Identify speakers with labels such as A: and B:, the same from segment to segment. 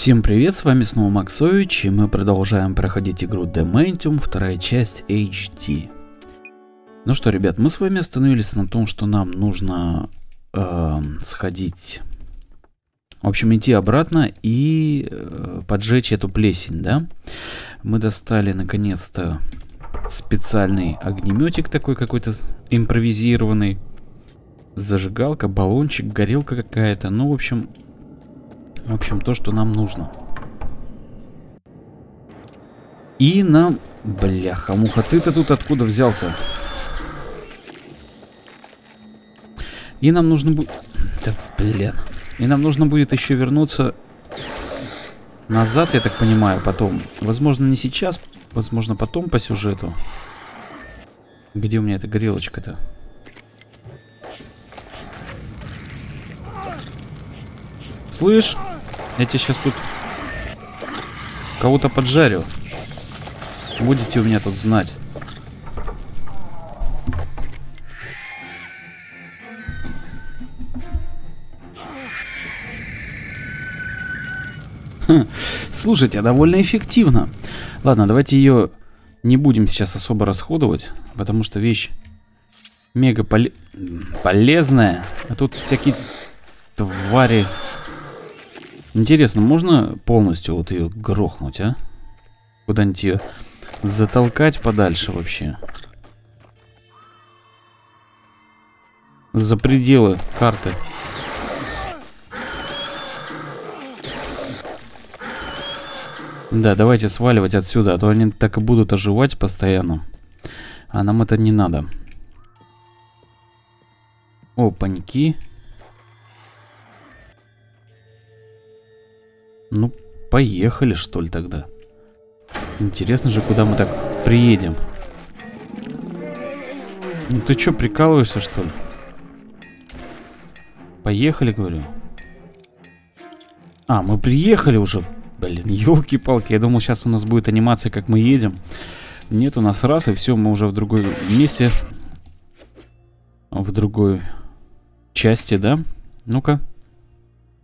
A: Всем привет, с вами снова Максович, и мы продолжаем проходить игру Dementium, вторая часть HD. Ну что, ребят, мы с вами остановились на том, что нам нужно э, сходить, в общем, идти обратно и э, поджечь эту плесень, да? Мы достали, наконец-то, специальный огнеметик такой какой-то импровизированный. Зажигалка, баллончик, горелка какая-то, ну, в общем, в общем, то, что нам нужно. И нам... Бляха, муха, ты-то тут откуда взялся? И нам нужно будет... Да, блин. И нам нужно будет еще вернуться назад, я так понимаю, потом. Возможно, не сейчас, возможно, потом по сюжету. Где у меня эта горелочка-то? Слышь? Я тебе сейчас тут кого-то поджарю. Будете у меня тут знать. Слушайте, а довольно эффективно. Ладно, давайте ее не будем сейчас особо расходовать, потому что вещь мега поле полезная. А тут всякие твари Интересно, можно полностью вот ее грохнуть, а? Куда-нибудь ее затолкать подальше вообще? За пределы карты. Да, давайте сваливать отсюда, а то они так и будут оживать постоянно. А нам это не надо. Опаньки. Ну, поехали, что ли, тогда. Интересно же, куда мы так приедем. Ну, ты что, прикалываешься, что ли? Поехали, говорю. А, мы приехали уже. Блин, елки-палки. Я думал, сейчас у нас будет анимация, как мы едем. Нет, у нас раз, и все, мы уже в другой месте. В другой части, да? Ну-ка.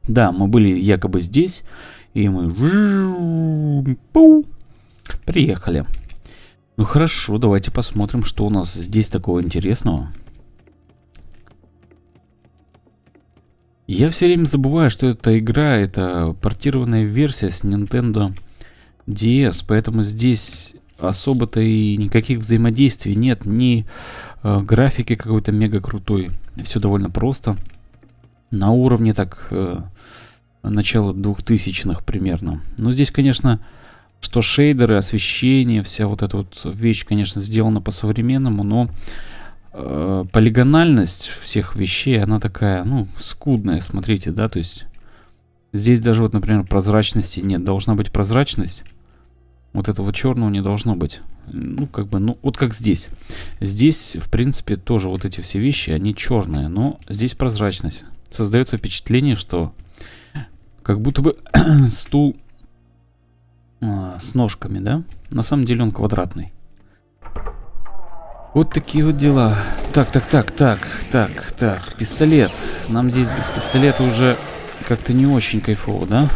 A: Да, мы были якобы здесь. И мы... Приехали. Ну хорошо, давайте посмотрим, что у нас здесь такого интересного. Я все время забываю, что эта игра, это портированная версия с Nintendo DS, поэтому здесь особо-то и никаких взаимодействий нет, ни э, графики какой-то мега крутой, все довольно просто. На уровне так э, начала 2000-х примерно. Но здесь, конечно, что шейдеры, освещение, вся вот эта вот вещь, конечно, сделана по-современному, но э, полигональность всех вещей, она такая, ну, скудная, смотрите, да, то есть здесь даже вот, например, прозрачности нет, должна быть прозрачность, вот этого черного не должно быть. Ну, как бы, ну, вот как здесь. Здесь, в принципе, тоже вот эти все вещи, они черные, но здесь прозрачность. Создается впечатление, что как будто бы стул а, с ножками, да? На самом деле он квадратный. Вот такие вот дела. Так, так, так, так, так, так. Пистолет. Нам здесь без пистолета уже как-то не очень кайфово, да?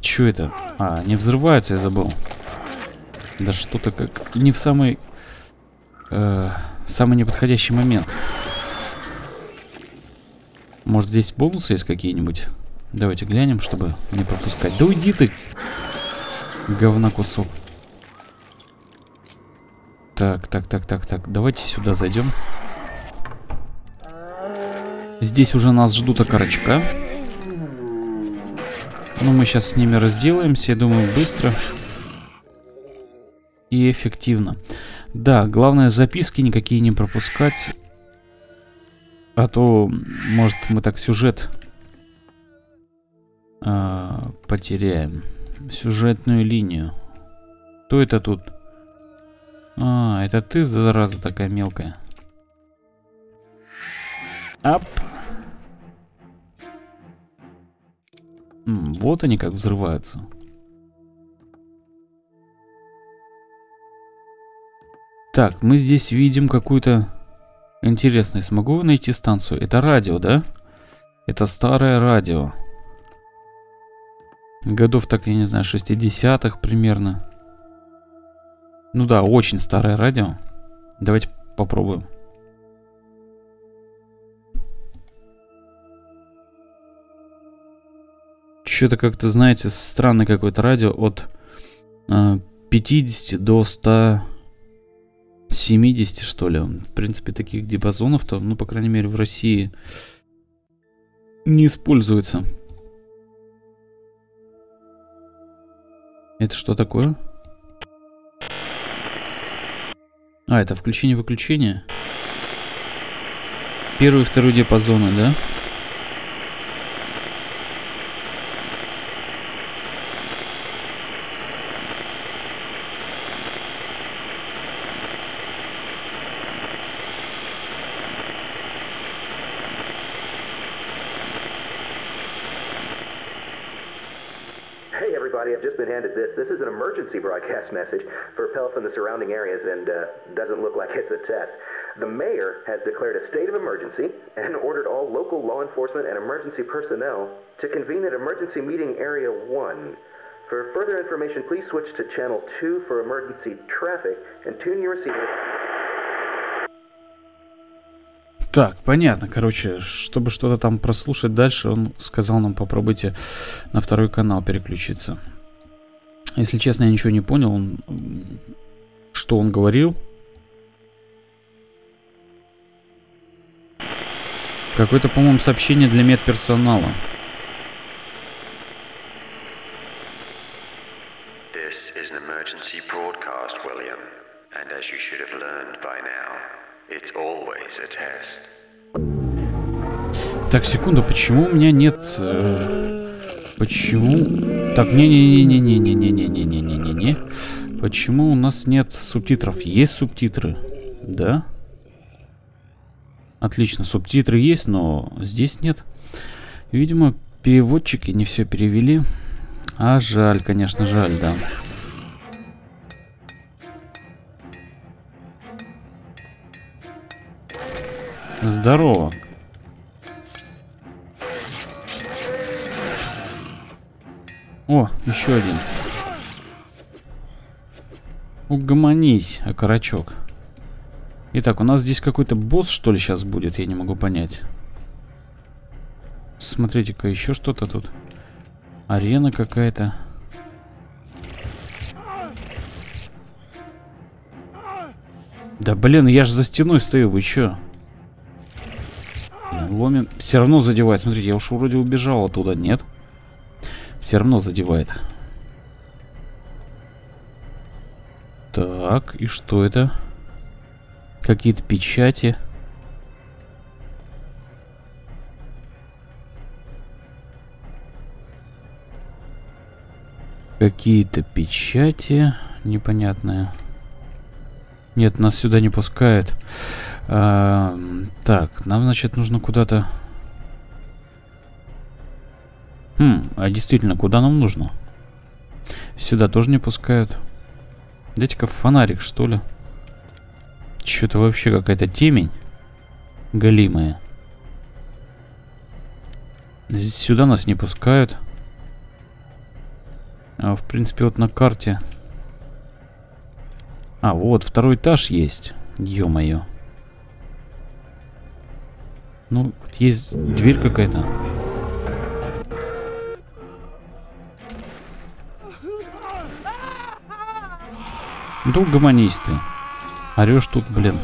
A: Чё это? А, не взрывается, я забыл. Да что-то как... Не в самый... Э, самый неподходящий момент. Может здесь бонусы есть какие-нибудь? Давайте глянем, чтобы не пропускать. Да уйди ты! Говна кусок. Так, так, так, так, так. Давайте сюда зайдем. Здесь уже нас ждут окорочка. Ну, мы сейчас с ними разделаемся, я думаю, быстро и эффективно. Да, главное записки никакие не пропускать. А то, может, мы так сюжет а, потеряем. Сюжетную линию. Кто это тут? А, это ты, зараза такая мелкая. Ап. М, вот они как взрываются. Так, мы здесь видим какую-то Интересно, смогу найти станцию? Это радио, да? Это старое радио. Годов так, я не знаю, 60-х примерно. Ну да, очень старое радио. Давайте попробуем. Что-то как-то, знаете, странное какое-то радио от э, 50 до 170, что ли. В принципе, таких диапазонов-то, ну, по крайней мере, в России не используется. Это что такое? А, это включение-выключение. Первый и второй диапазоны, да?
B: Everybody. I've just been handed this. This is an emergency broadcast message for Pelf and the surrounding areas and uh, doesn't look like it's a test. The mayor has declared a state of emergency and ordered all local law enforcement and emergency personnel to convene at emergency meeting area 1. For further information, please switch to channel 2 for emergency traffic and tune your receiver.
A: Так, понятно. Короче, чтобы что-то там прослушать дальше, он сказал нам попробуйте на второй канал переключиться. Если честно, я ничего не понял, он, что он говорил. Какое-то, по-моему, сообщение для медперсонала. Так, секунду, почему у меня нет... Э, почему... Так, не-не-не-не-не-не-не-не-не-не-не-не. Почему у нас нет субтитров? Есть субтитры? Да? Отлично, субтитры есть, но здесь нет. Видимо, переводчики не все перевели. А жаль, конечно, жаль, да. Здорово. О, еще один. Угомонись, окорочок. Итак, у нас здесь какой-то босс, что ли, сейчас будет? Я не могу понять. Смотрите-ка, еще что-то тут. Арена какая-то. Да блин, я же за стеной стою, вы чё? Ломин. Все равно задевает. Смотрите, я уж вроде убежал оттуда, нет? Все равно задевает. Так, и что это? Какие-то печати. Какие-то печати непонятные. Нет, нас сюда не пускают. А, так, нам, значит, нужно куда-то... Хм, а действительно, куда нам нужно? Сюда тоже не пускают. Дайте-ка фонарик, что ли. Что-то вообще какая-то темень. Галимая. Здесь сюда нас не пускают. А, в принципе, вот на карте... А, вот, второй этаж есть. Ё-моё. Ну, есть дверь какая-то. Да угомонись ты. Орешь тут, блин.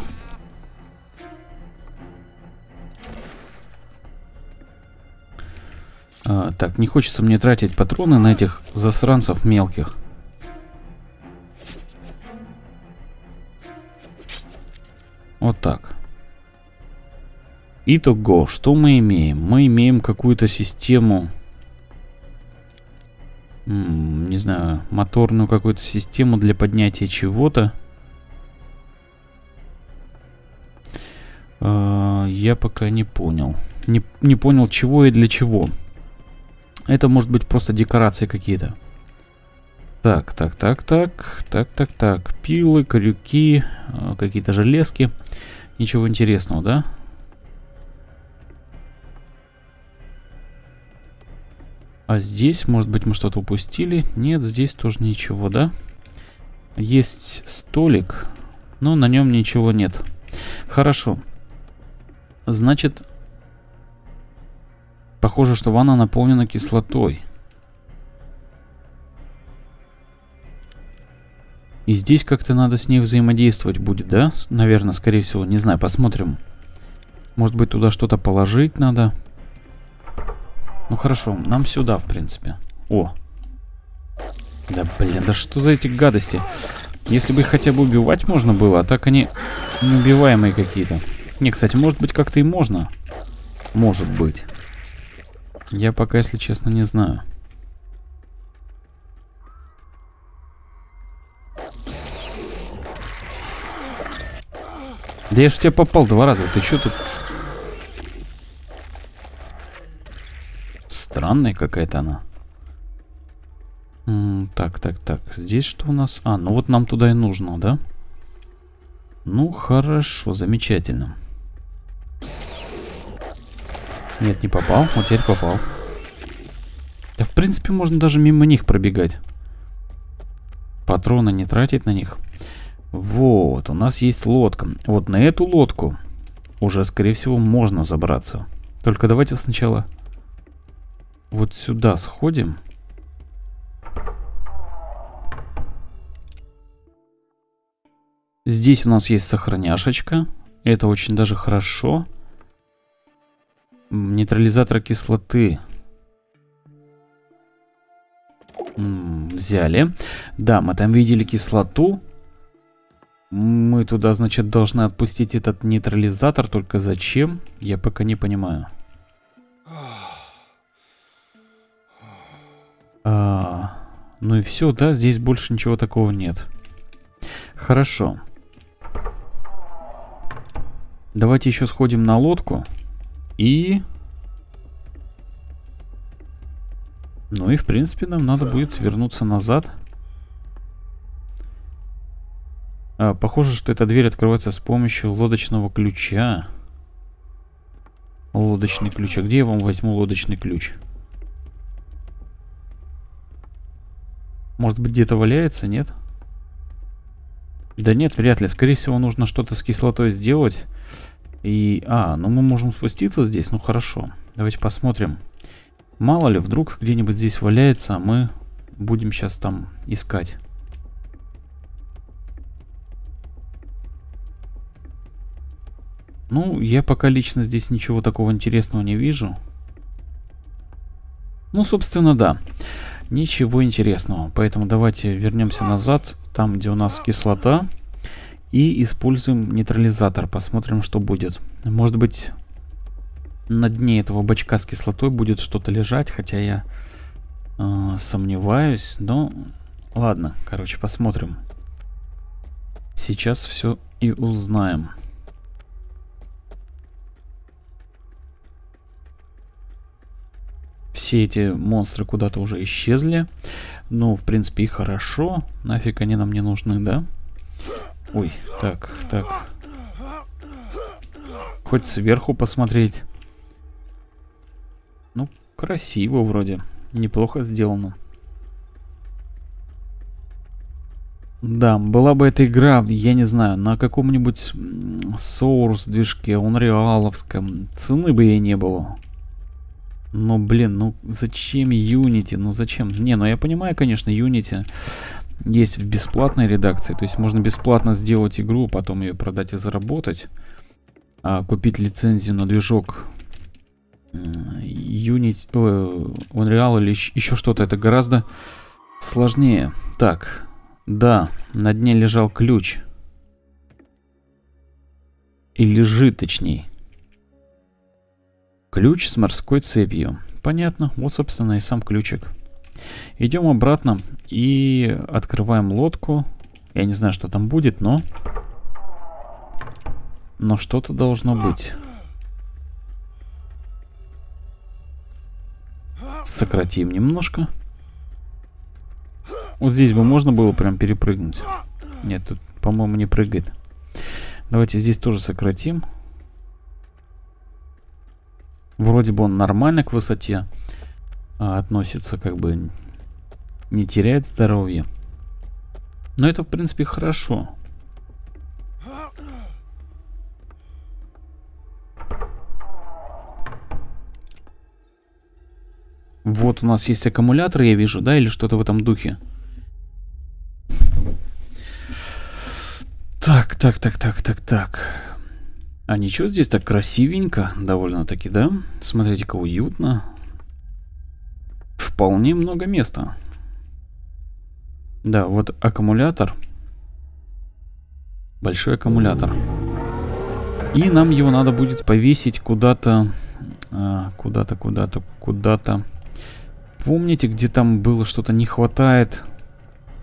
A: А, так, не хочется мне тратить патроны на этих засранцев мелких. Вот так. Итого, что мы имеем? Мы имеем какую-то систему не знаю, моторную какую-то систему для поднятия чего-то. А, я пока не понял. Не, не понял, чего и для чего. Это может быть просто декорации какие-то. Так, так, так, так, так, так, так. Пилы, крюки, а, какие-то железки. Ничего интересного, да? А здесь, может быть, мы что-то упустили? Нет, здесь тоже ничего, да? Есть столик, но на нем ничего нет. Хорошо. Значит, похоже, что ванна наполнена кислотой. И здесь как-то надо с ней взаимодействовать будет, да? Наверное, скорее всего. Не знаю, посмотрим. Может быть, туда что-то положить надо. Ну хорошо, нам сюда, в принципе. О. Да блин, да что за эти гадости? Если бы их хотя бы убивать можно было, а так они неубиваемые какие-то. Не, кстати, может быть как-то и можно. Может быть. Я пока, если честно, не знаю. Да я же тебя попал два раза. Ты что тут Странная какая-то она. М -м, так, так, так. Здесь что у нас? А, ну вот нам туда и нужно, да? Ну, хорошо, замечательно. Нет, не попал. Вот теперь попал. Да, в принципе, можно даже мимо них пробегать. Патроны не тратить на них. Вот, у нас есть лодка. Вот на эту лодку уже, скорее всего, можно забраться. Только давайте сначала вот сюда сходим. Здесь у нас есть сохраняшечка. Это очень даже хорошо. Нейтрализатор кислоты. М -м, взяли. Да, мы там видели кислоту. Мы туда, значит, должны отпустить этот нейтрализатор. Только зачем? Я пока не понимаю. А, ну и все, да, здесь больше ничего такого нет. Хорошо. Давайте еще сходим на лодку. И... Ну и в принципе нам надо будет вернуться назад. А, похоже, что эта дверь открывается с помощью лодочного ключа. Лодочный ключ. А где я вам возьму лодочный ключ? Может быть, где-то валяется, нет? Да нет, вряд ли. Скорее всего, нужно что-то с кислотой сделать. И... А, ну мы можем спуститься здесь. Ну хорошо. Давайте посмотрим. Мало ли, вдруг где-нибудь здесь валяется, а мы будем сейчас там искать. Ну, я пока лично здесь ничего такого интересного не вижу. Ну, собственно, да. Ничего интересного. Поэтому давайте вернемся назад, там, где у нас кислота. И используем нейтрализатор. Посмотрим, что будет. Может быть, на дне этого бачка с кислотой будет что-то лежать, хотя я э, сомневаюсь. Но ладно, короче, посмотрим. Сейчас все и узнаем. Все эти монстры куда-то уже исчезли. Ну, в принципе, и хорошо. Нафиг они нам не нужны, да? Ой, так, так. Хоть сверху посмотреть. Ну, красиво вроде. Неплохо сделано. Да, была бы эта игра, я не знаю, на каком-нибудь Source движке, Unreal'овском, цены бы ей не было. Но, блин, ну зачем Unity? Ну зачем? Не, ну я понимаю, конечно, Unity есть в бесплатной редакции. То есть можно бесплатно сделать игру, потом ее продать и заработать. А купить лицензию на движок Unity, о, Unreal или еще что-то, это гораздо сложнее. Так, да, на дне лежал ключ. И лежит, точнее. Ключ с морской цепью. Понятно. Вот, собственно, и сам ключик. Идем обратно и открываем лодку. Я не знаю, что там будет, но... Но что-то должно быть. Сократим немножко. Вот здесь бы можно было прям перепрыгнуть. Нет, тут, по-моему, не прыгает. Давайте здесь тоже сократим. Вроде бы он нормально к высоте. а, относится, как бы не теряет здоровье. Но это, в принципе, хорошо. Вот у нас есть аккумулятор, я вижу, да, или что-то в этом духе. Так, так, так, так, так, так. А ничего, здесь так красивенько, довольно-таки, да? Смотрите-ка, уютно. Вполне много места. Да, вот аккумулятор. Большой аккумулятор. И нам его надо будет повесить куда-то, а, куда-то, куда-то, куда-то. Помните, где там было что-то не хватает?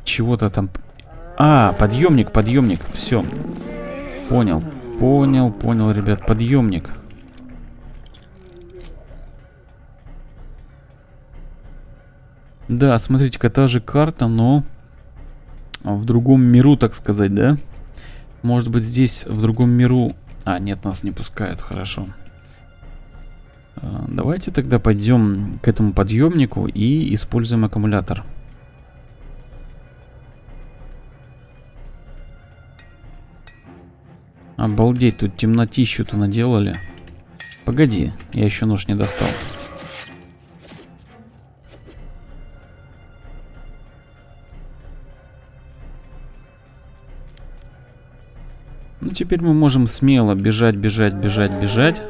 A: Чего-то там... А, подъемник, подъемник. Все. Понял. Понял, понял, ребят. Подъемник. Да, смотрите-ка, та же карта, но в другом миру, так сказать, да? Может быть, здесь в другом миру... А, нет, нас не пускают, хорошо. А, давайте тогда пойдем к этому подъемнику и используем аккумулятор. Обалдеть, тут темнотищу-то наделали. Погоди, я еще нож не достал. Ну, теперь мы можем смело бежать, бежать, бежать, бежать.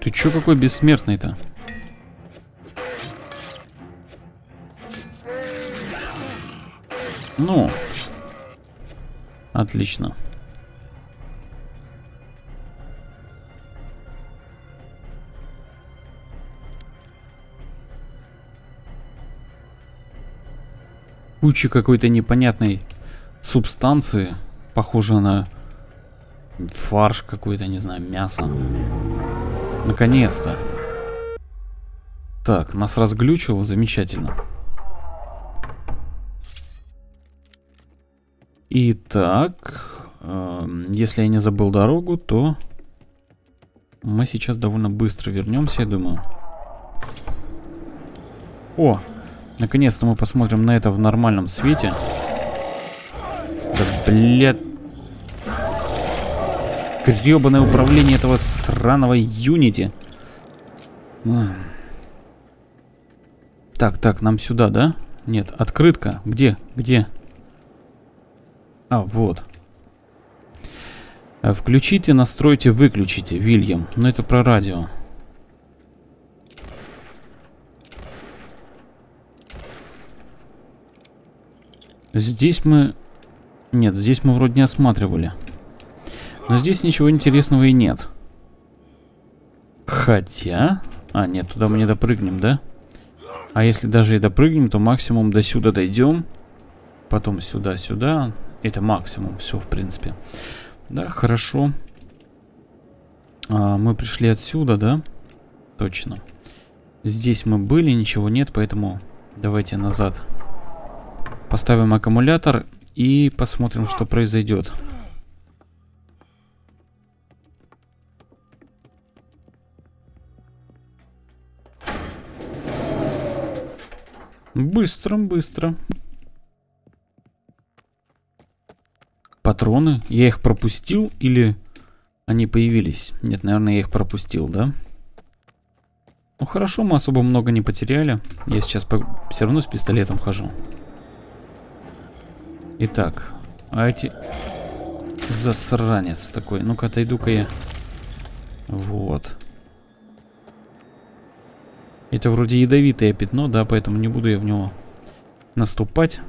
A: Ты чё какой бессмертный-то? Ну. Отлично. Куча какой-то непонятной субстанции. Похоже на фарш какой-то, не знаю, мясо. Наконец-то. Так, нас разглючило, замечательно. Итак, э, если я не забыл дорогу, то мы сейчас довольно быстро вернемся, я думаю. О, наконец-то мы посмотрим на это в нормальном свете. Да, блядь. Гребаное управление этого сраного Юнити. Так, так, нам сюда, да? Нет, открытка. Где? Где? А, вот. Включите, настройте, выключите, Вильям. Но это про радио. Здесь мы... Нет, здесь мы вроде не осматривали. Но здесь ничего интересного и нет. Хотя... А, нет, туда мы не допрыгнем, да? А если даже и допрыгнем, то максимум до сюда дойдем. Потом сюда-сюда. Это максимум, все, в принципе. Да, хорошо. А, мы пришли отсюда, да? Точно. Здесь мы были, ничего нет, поэтому давайте назад. Поставим аккумулятор и посмотрим, что произойдет. Быстро, быстро. Патроны. Я их пропустил или они появились? Нет, наверное, я их пропустил, да? Ну хорошо, мы особо много не потеряли. Я сейчас по... все равно с пистолетом хожу. Итак, а эти... Засранец такой. Ну-ка, отойду-ка я. Вот. Это вроде ядовитое пятно, да, поэтому не буду я в него наступать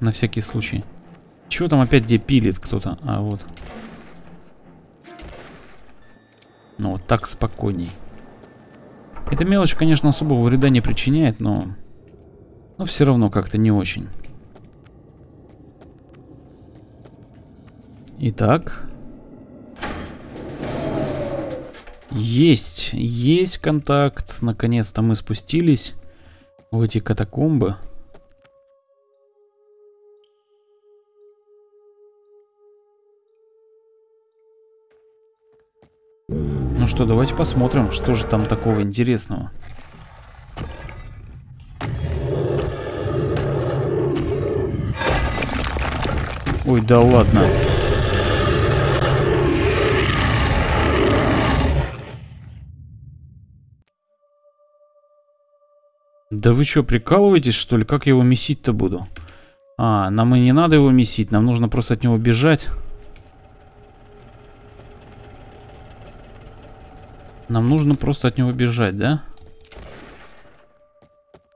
A: на всякий случай. Чего там опять где пилит кто-то? А, вот. Ну, вот так спокойней. Эта мелочь, конечно, особого вреда не причиняет, но... Но все равно как-то не очень. Итак. Есть, есть контакт. Наконец-то мы спустились в эти катакомбы. Что, давайте посмотрим, что же там такого интересного. Ой, да ладно. Да вы что, прикалываетесь, что ли? Как я его месить-то буду? А, нам и не надо его месить, нам нужно просто от него бежать. Нам нужно просто от него бежать, да?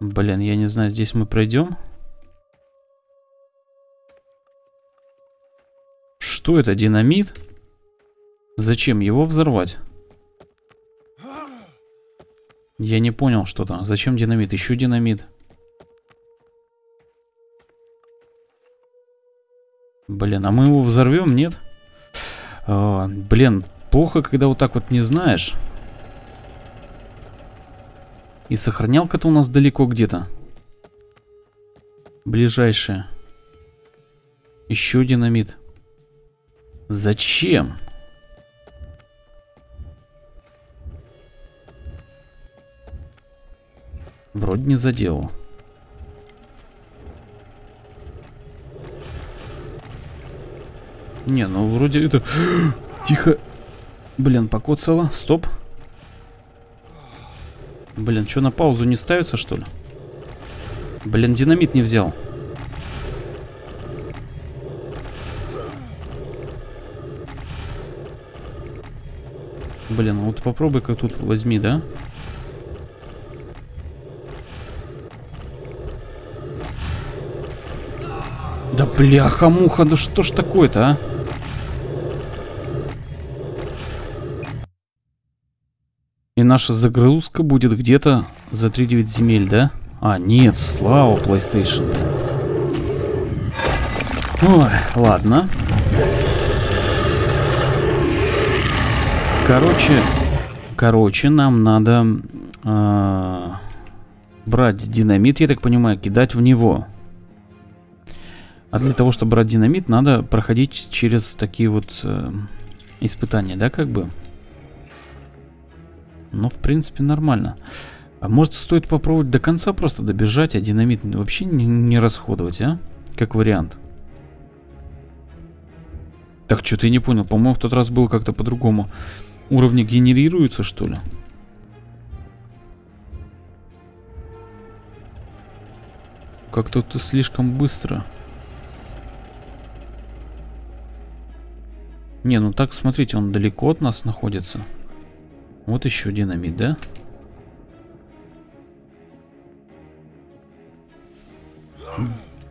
A: Блин, я не знаю, здесь мы пройдем. Что это, динамит? Зачем его взорвать? Я не понял что-то. Зачем динамит? Еще динамит. Блин, а мы его взорвем, нет? А, блин, плохо, когда вот так вот не знаешь. И сохранялка-то у нас далеко где-то. Ближайшая. Еще динамит. Зачем? Вроде не заделал. Не, ну вроде это... Тихо. Блин, покоцало. Стоп. Блин, что на паузу не ставится, что ли? Блин, динамит не взял. Блин, вот попробуй-ка тут возьми, да? Да бляха-муха, да что ж такое-то, а? Наша загрузка будет где-то за 3-9 земель, да? А, нет, слава PlayStation. Ой, ладно. Короче, короче, нам надо э, брать динамит, я так понимаю, кидать в него. А для того, чтобы брать динамит, надо проходить через такие вот э, испытания, да, как бы? Ну, в принципе, нормально. А может, стоит попробовать до конца просто добежать, а динамит вообще не, не расходовать, а? Как вариант. Так, что-то я не понял. По-моему, в тот раз было как-то по-другому. Уровни генерируются, что ли? Как-то ты слишком быстро. Не, ну так, смотрите, он далеко от нас находится. Вот еще динамит, да?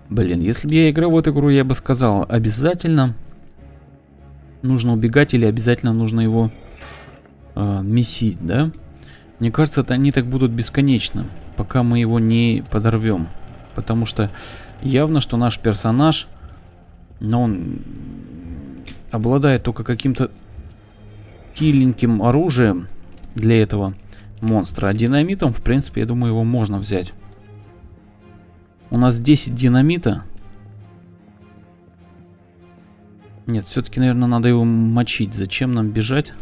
A: Блин, если бы я играл в эту игру, я бы сказал, обязательно нужно убегать или обязательно нужно его э, месить, да? Мне кажется, это они так будут бесконечно, пока мы его не подорвем. Потому что явно, что наш персонаж, но он обладает только каким-то киленьким оружием для этого монстра. А динамитом, в принципе, я думаю, его можно взять. У нас 10 динамита. Нет, все-таки, наверное, надо его мочить. Зачем нам бежать?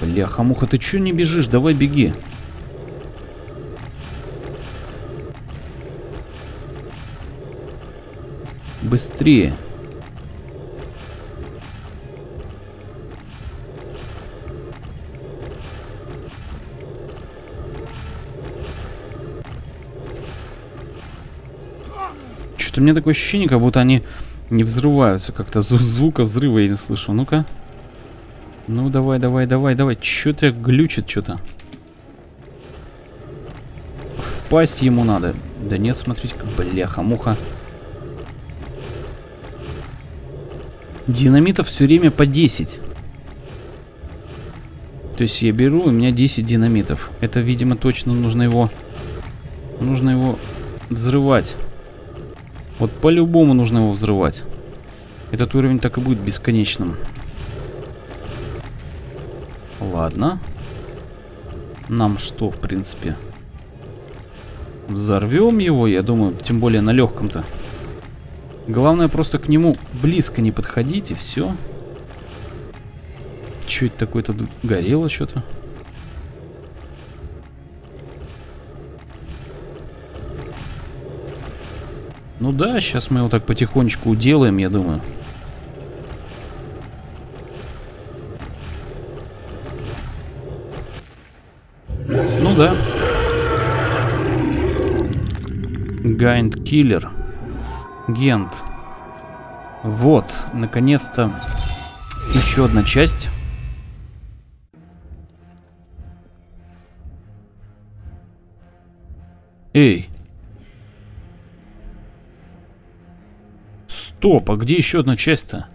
A: Бляха-муха, ты что не бежишь? Давай беги. Быстрее. Что-то у меня такое ощущение, как будто они не взрываются. Как-то звука взрыва я не слышу. Ну-ка. Ну, давай, давай, давай, давай. Что-то глючит что-то. Впасть ему надо. Да нет, смотрите, как бляха-муха. Динамитов все время по 10. То есть я беру, у меня 10 динамитов. Это, видимо, точно нужно его... Нужно его взрывать. Вот по-любому нужно его взрывать. Этот уровень так и будет бесконечным. Ладно. Нам что, в принципе? Взорвем его, я думаю, тем более на легком-то. Главное просто к нему близко не подходить и все. Что это такое тут горело что-то? Ну да, сейчас мы его так потихонечку уделаем, я думаю. Ну да. Гайнд Киллер. Гент. Вот, наконец-то еще одна часть. Стоп, а где еще одна часть-то?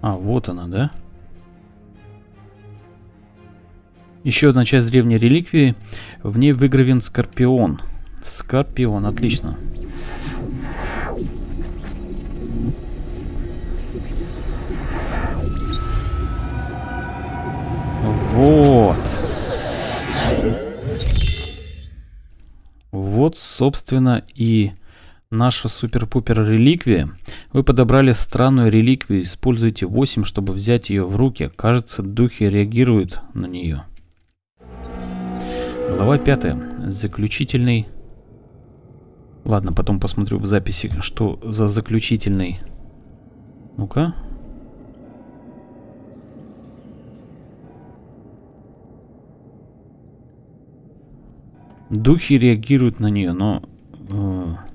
A: А, вот она, да? Еще одна часть древней реликвии. В ней выгравен Скорпион. Скорпион, отлично. Вот. Вот, собственно, и наша супер-пупер реликвия. Вы подобрали странную реликвию, используйте 8, чтобы взять ее в руки. Кажется, духи реагируют на нее. Глава 5. Заключительный... Ладно, потом посмотрю в записи, что за заключительный... Ну-ка. Духи реагируют на нее, но... Э,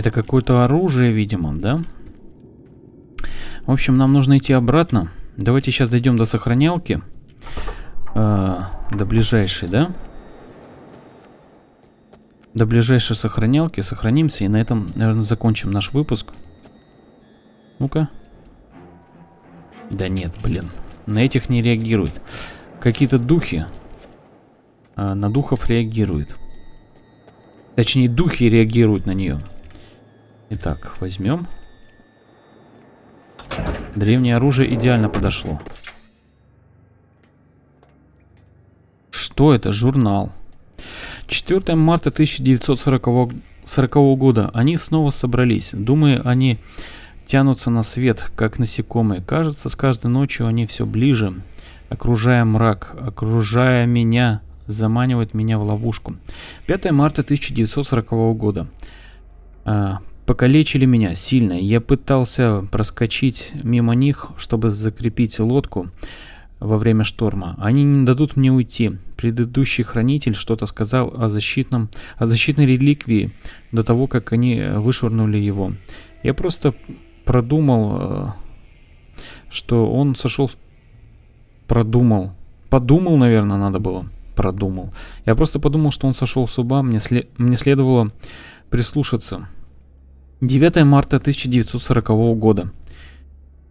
A: это какое-то оружие, видимо, да? В общем, нам нужно идти обратно. Давайте сейчас дойдем до сохранялки. Э, до ближайшей, да? До ближайшей сохранялки. Сохранимся и на этом, наверное, закончим наш выпуск. Ну-ка. Да нет, блин. На этих не реагирует какие-то духи а, на духов реагируют. Точнее, духи реагируют на нее. Итак, возьмем. Древнее оружие идеально подошло. Что это? Журнал. 4 марта 1940 40 года. Они снова собрались. Думаю, они тянутся на свет, как насекомые. Кажется, с каждой ночью они все ближе окружая мрак, окружая меня, заманивает меня в ловушку. 5 марта 1940 года. А, покалечили меня сильно. Я пытался проскочить мимо них, чтобы закрепить лодку во время шторма. Они не дадут мне уйти. Предыдущий хранитель что-то сказал о защитном, о защитной реликвии до того, как они вышвырнули его. Я просто продумал, э, что он сошел продумал. Подумал, наверное, надо было. Продумал. Я просто подумал, что он сошел с ума, мне, след... мне следовало прислушаться. 9 марта 1940 года.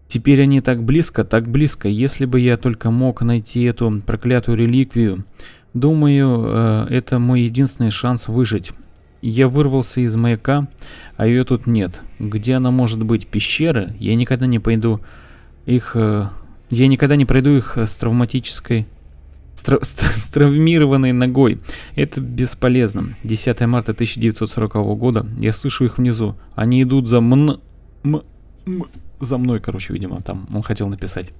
A: Теперь они так близко, так близко. Если бы я только мог найти эту проклятую реликвию, думаю, э, это мой единственный шанс выжить. Я вырвался из маяка, а ее тут нет. Где она может быть? Пещеры? Я никогда не пойду их э, я никогда не пройду их с травматической... С, тра... с травмированной ногой. Это бесполезно. 10 марта 1940 года. Я слышу их внизу. Они идут за мн... М... М... За мной, короче, видимо, там он хотел написать.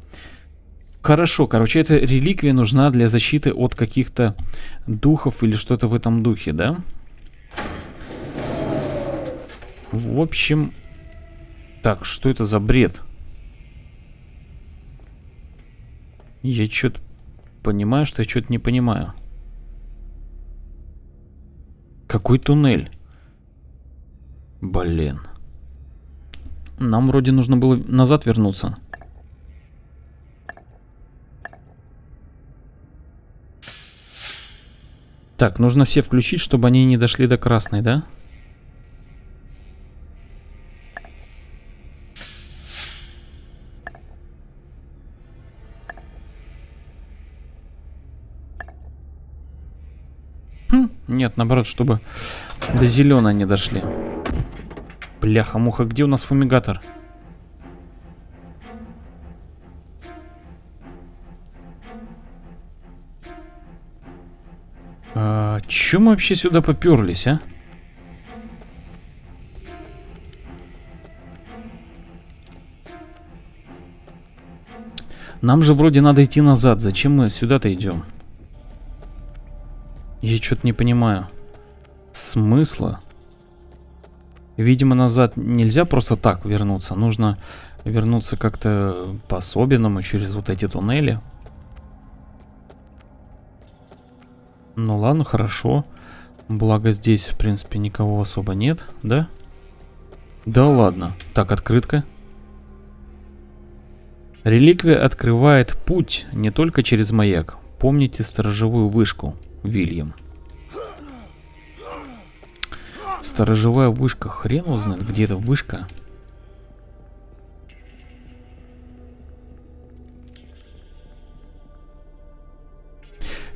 A: Хорошо, короче, эта реликвия нужна для защиты от каких-то духов или что-то в этом духе, да? В общем... Так, что это за бред? Я что-то понимаю, что я что-то не понимаю. Какой туннель? Блин. Нам вроде нужно было назад вернуться. Так, нужно все включить, чтобы они не дошли до красной, да? Да. Нет, наоборот, чтобы до зеленой не дошли. Бляха-муха, где у нас фумигатор? А, Чем мы вообще сюда поперлись, а? Нам же вроде надо идти назад. Зачем мы сюда-то идем? Я что-то не понимаю. Смысла? Видимо, назад нельзя просто так вернуться. Нужно вернуться как-то по-особенному через вот эти туннели. Ну ладно, хорошо. Благо здесь, в принципе, никого особо нет, да? Да ладно. Так, открытка. Реликвия открывает путь не только через маяк. Помните сторожевую вышку, Вильям. Сторожевая вышка, хрен узнает, где эта вышка.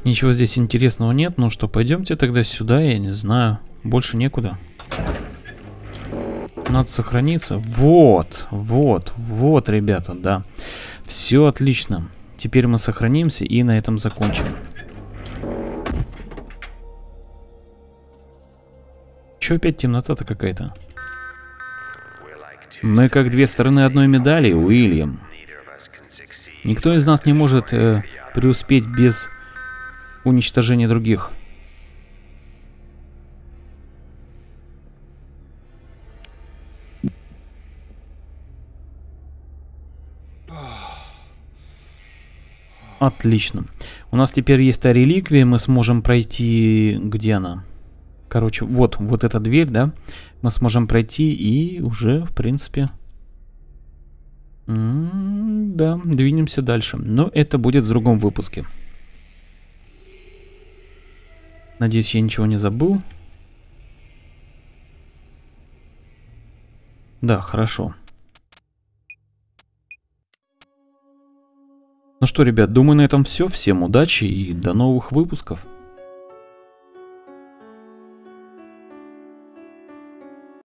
A: Ничего здесь интересного нет, ну что, пойдемте тогда сюда, я не знаю. Больше некуда. Надо сохраниться. Вот, вот, вот, ребята, да. Все отлично. Теперь мы сохранимся и на этом закончим. Че опять темнота-то какая-то? Мы как две стороны одной медали, Уильям. Никто из нас не может э, преуспеть без уничтожения других. Отлично. У нас теперь есть та реликвия, мы сможем пройти... Где она? Короче, вот, вот эта дверь, да? Мы сможем пройти и уже, в принципе... М -м да, двинемся дальше. Но это будет в другом выпуске. Надеюсь, я ничего не забыл. Да, хорошо. Ну что, ребят, думаю на этом все. Всем удачи и до новых выпусков.